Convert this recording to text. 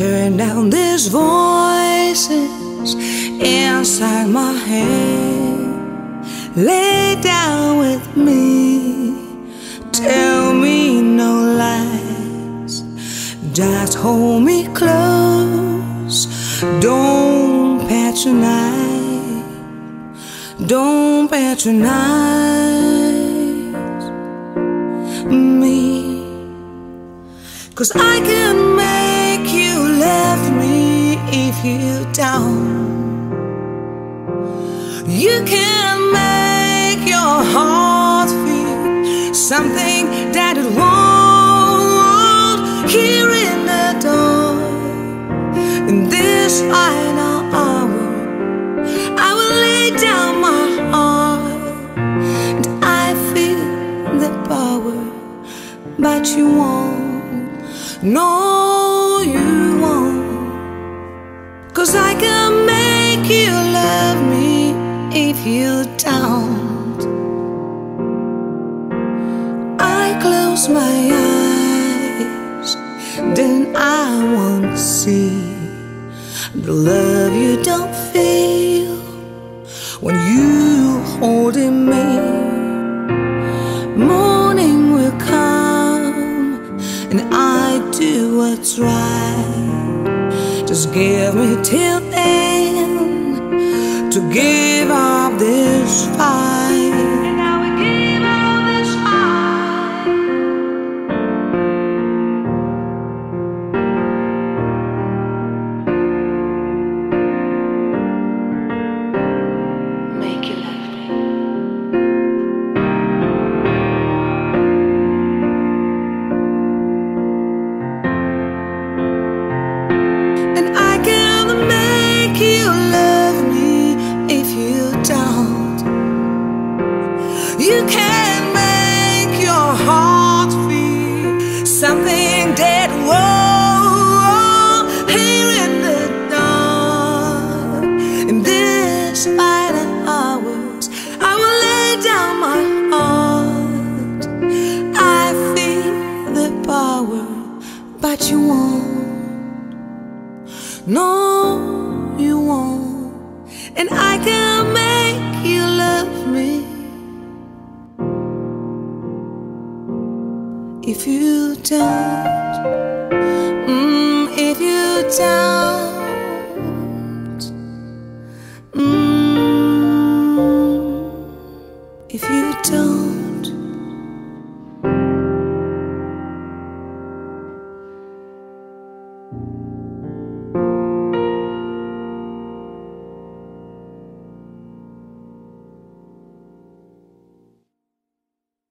turn down these voices inside my head. Lay down with me, tell me no lies, just hold me close, don't patronize. Don't patronize me. Cause I can make you. You can make your heart feel something that it won't here in the door. In this final hour, I will lay down my heart and I feel the power, but you won't. No, Cause I can make you love me if you don't. I close my eyes, then I won't see the love you don't feel when you holding me. Morning will come, and I do what's right. Just give me till then to give up this fight. No, you won't. And I can make you love me if you don't. Mm, if you don't. Mm, if you don't.